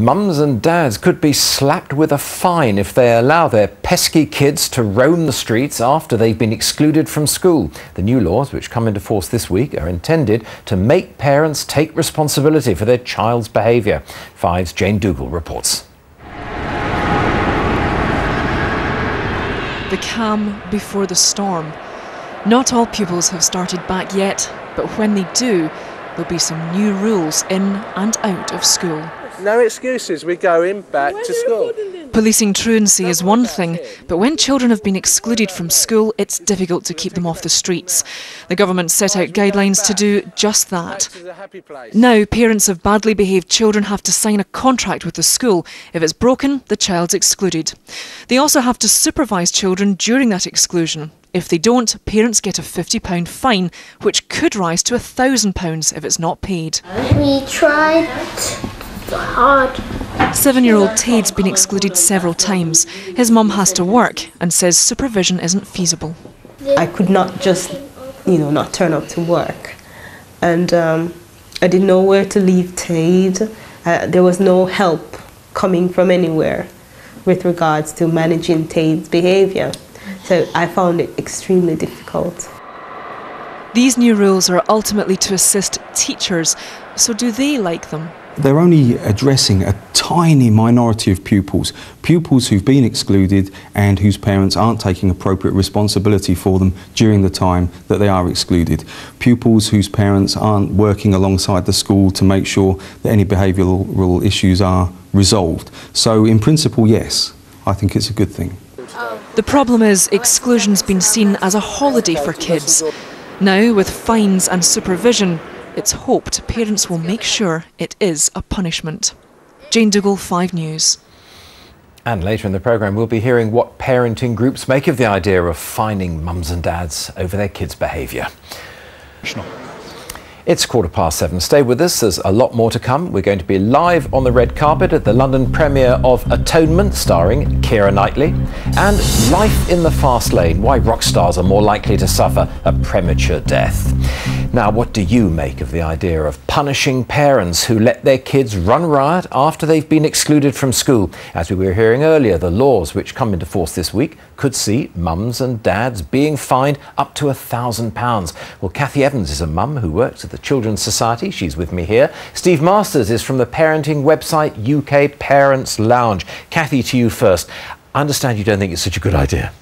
Mums and dads could be slapped with a fine if they allow their pesky kids to roam the streets after they've been excluded from school. The new laws, which come into force this week, are intended to make parents take responsibility for their child's behaviour. Five's Jane Dougal reports. The calm before the storm. Not all pupils have started back yet, but when they do, there'll be some new rules in and out of school. No excuses, we're going back to school. Policing truancy is one thing, but when children have been excluded from school, it's difficult to keep them off the streets. The government set out guidelines to do just that. Now, parents of badly behaved children have to sign a contract with the school. If it's broken, the child's excluded. They also have to supervise children during that exclusion. If they don't, parents get a £50 fine, which could rise to £1,000 if it's not paid. We tried hard. Seven year old Tade's been excluded several times. His mum has to work and says supervision isn't feasible. I could not just, you know, not turn up to work. And um, I didn't know where to leave Tade. Uh, there was no help coming from anywhere with regards to managing Tade's behaviour. So I found it extremely difficult. These new rules are ultimately to assist teachers, so do they like them? They're only addressing a tiny minority of pupils, pupils who've been excluded and whose parents aren't taking appropriate responsibility for them during the time that they are excluded, pupils whose parents aren't working alongside the school to make sure that any behavioural issues are resolved. So in principle, yes, I think it's a good thing. The problem is exclusion's been seen as a holiday for kids. Now, with fines and supervision, it's hoped parents will make sure it is a punishment. Jane Dougal, 5 News. And later in the programme, we'll be hearing what parenting groups make of the idea of fining mums and dads over their kids' behaviour. It's quarter past seven. Stay with us. There's a lot more to come. We're going to be live on the red carpet at the London premiere of Atonement, starring Keira Knightley, and Life in the Fast Lane Why Rock Stars Are More Likely to Suffer a Premature Death. Now, what do you make of the idea of punishing parents who let their kids run riot after they've been excluded from school? As we were hearing earlier, the laws which come into force this week could see mums and dads being fined up to a thousand pounds. Well, Kathy Evans is a mum who works at the Children's Society. She's with me here. Steve Masters is from the parenting website UK Parents Lounge. Kathy, to you first. I understand you don't think it's such a good idea.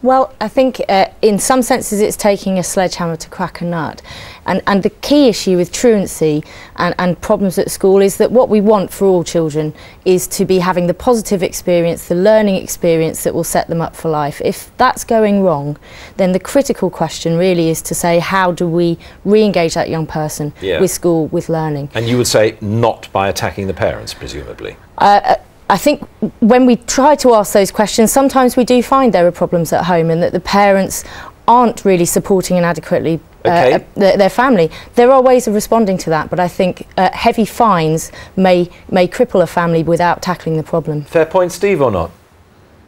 Well, I think uh, in some senses it's taking a sledgehammer to crack a nut. And, and the key issue with truancy and, and problems at school is that what we want for all children is to be having the positive experience, the learning experience that will set them up for life. If that's going wrong, then the critical question really is to say how do we re-engage that young person yeah. with school, with learning. And you would say not by attacking the parents, presumably? Uh, uh I think when we try to ask those questions, sometimes we do find there are problems at home and that the parents aren't really supporting and adequately uh, okay. uh, their, their, family. There are ways of responding to that, but I think uh, heavy fines may may cripple a family without tackling the problem. Fair point, Steve, or not?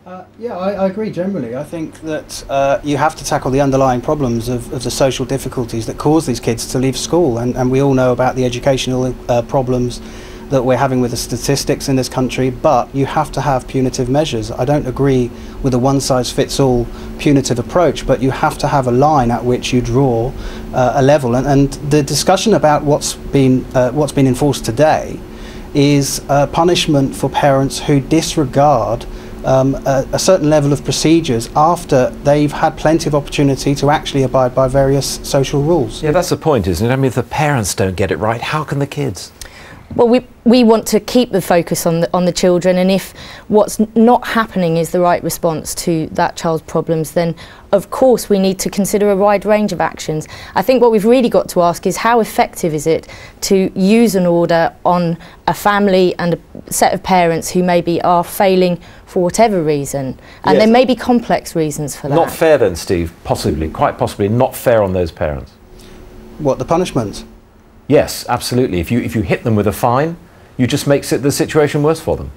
Uh, yeah, I, I, agree generally. I think that uh, you have to tackle the underlying problems of, of, the social difficulties that cause these kids to leave school, and, and we all know about the educational uh, problems that we're having with the statistics in this country, but you have to have punitive measures. I don't agree with a one-size-fits-all punitive approach, but you have to have a line at which you draw uh, a level. And, and, the discussion about what's been uh, what's been enforced today is punishment for parents who disregard um, a, a, certain level of procedures after they've had plenty of opportunity to actually abide by various social rules. Yeah, that's the point, isn't it? I mean, if the parents don't get it right, how can the kids? Well, we, we want to keep the focus on the, on the children, and if what's not happening is the right response to that child's problems, then of course we need to consider a wide range of actions. I think what we've really got to ask is how effective is it to use an order on a family and a set of parents who maybe are failing for whatever reason, and yes. there may be complex reasons for that. Not fair then, Steve, possibly, quite possibly not fair on those parents. What, the punishment? Yes, absolutely. If you, if you hit them with a fine, you just makes it the situation worse for them.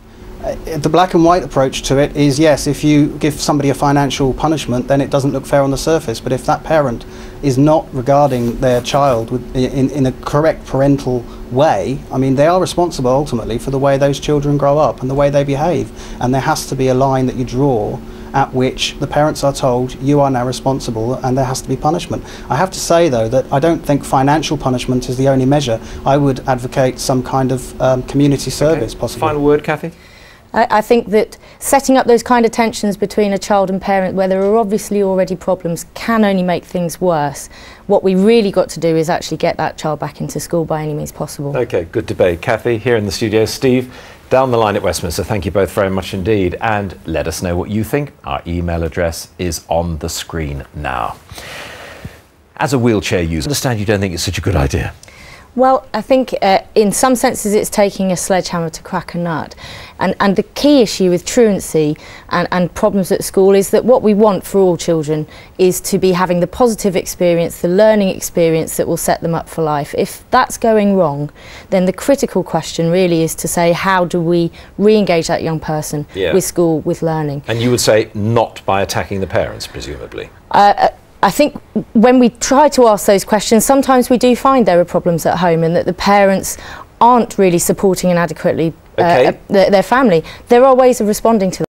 uh, the black and white approach to it is yes, if you give somebody a financial punishment, then it doesn't look fair on the surface. But if that parent is not regarding their child with, in, in a correct parental way, I mean, they are responsible ultimately for the way those children grow up and the way they behave. And there has to be a line that you draw at which the parents are told you are now responsible and there has to be punishment. I have to say though that I don't think financial punishment is the only measure. I would advocate some kind of um, community service Okay. possibly. Final word, Kathy? I, I think that setting up those kind of tensions between a child and parent, where there are obviously already problems, can only make things worse. What we really got to do is actually get that child back into school by any means possible. Okay, good debate. Kathy, here in the studio. Steve, down the line at Westminster. Thank you both very much indeed. And let us know what you think. Our email address is on the screen now. As a wheelchair user, I understand you don't think it's such a good idea. Well, I think uh, in some senses it's taking a sledgehammer to crack a nut. And, and the key issue with truancy and, and problems at school is that what we want for all children is to be having the positive experience, the learning experience that will set them up for life. If that's going wrong, then the critical question really is to say how do we re-engage that young person Yeah. with school, with learning. And you would say not by attacking the parents, presumably. Uh, I think when we try to ask those questions, sometimes we do find there are problems at home and that the parents aren't really supporting and adequately uh, Okay. uh, their, their family. There are ways of responding to